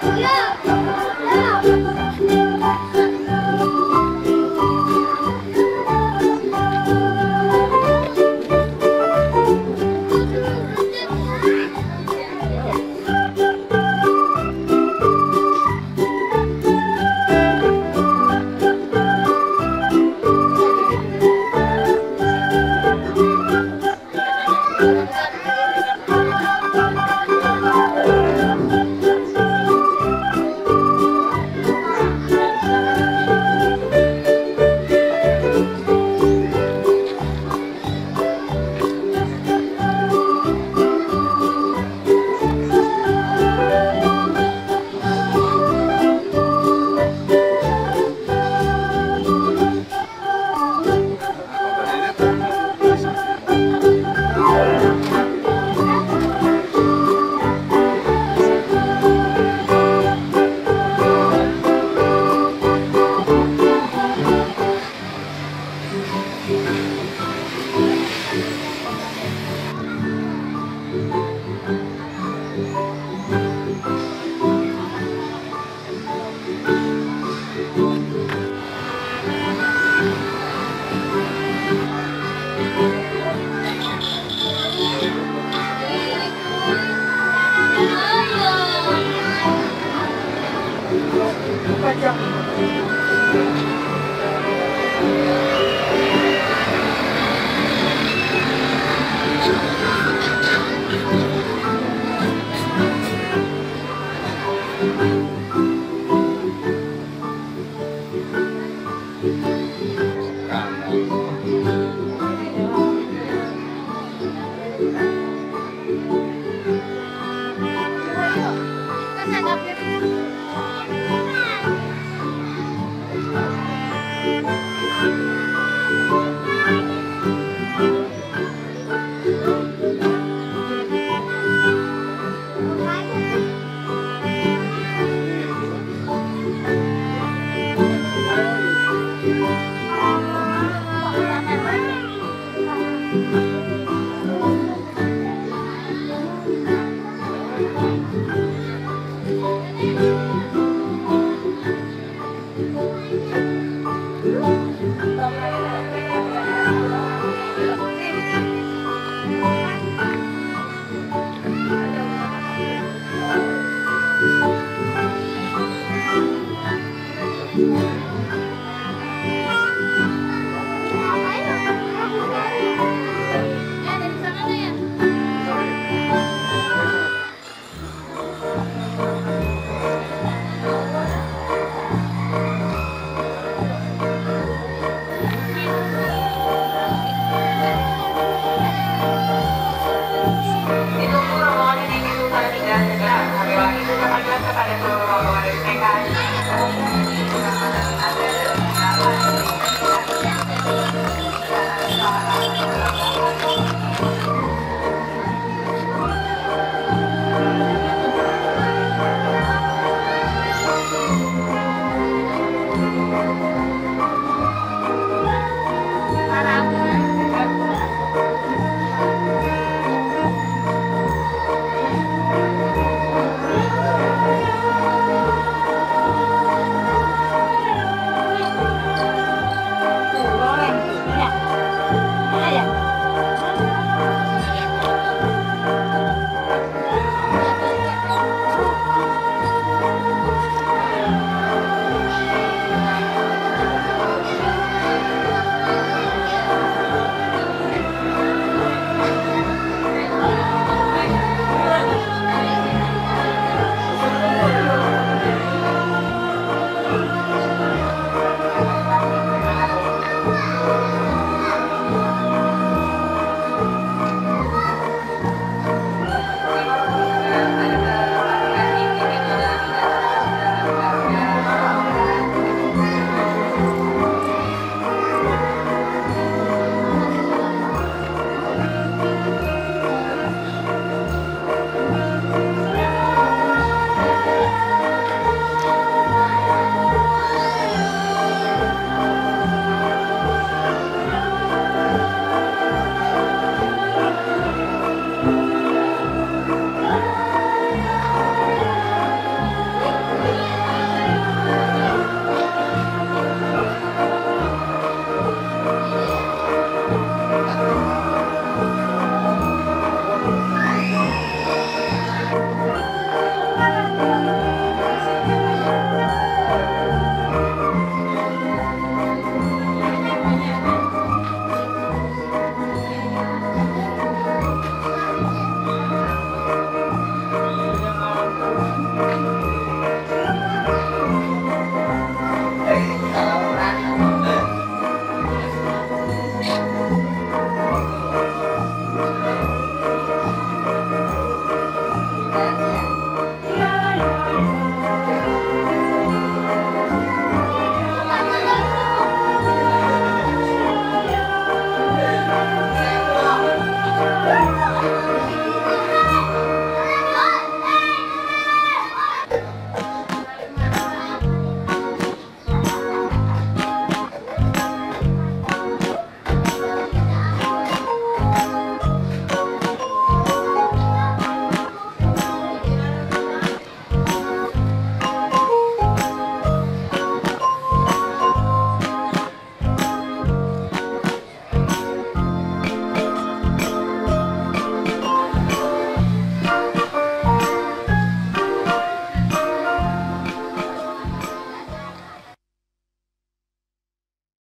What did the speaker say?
不要。大家。